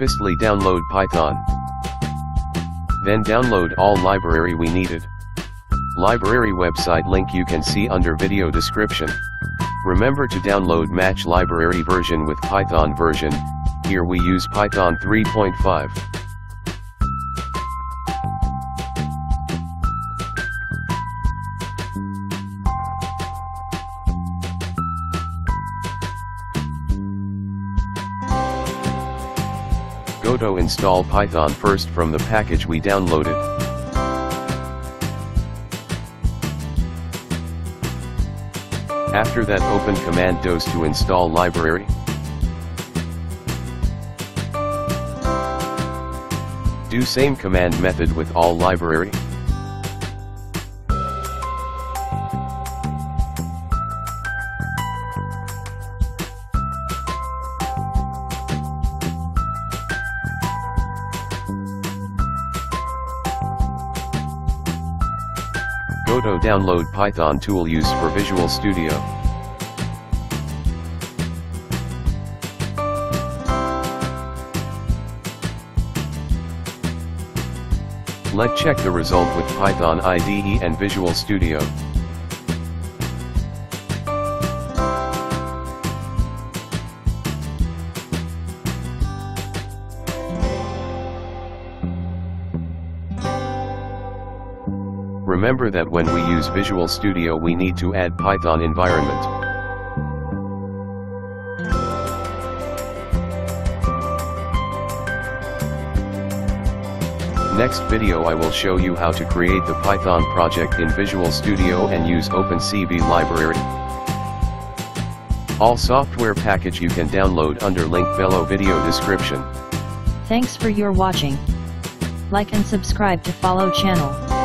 Firstly download Python. Then download all library we needed. Library website link you can see under video description. Remember to download match library version with Python version, here we use Python 3.5. Go to install Python first from the package we downloaded. After that open command dos to install library. Do same command method with all library. Go to download Python tool used for Visual Studio. Let's check the result with Python IDE and Visual Studio. Remember that when we use Visual Studio we need to add Python environment. Next video I will show you how to create the Python project in Visual Studio and use OpenCV library. All software package you can download under link below video description. Thanks for your watching. Like and subscribe to follow channel.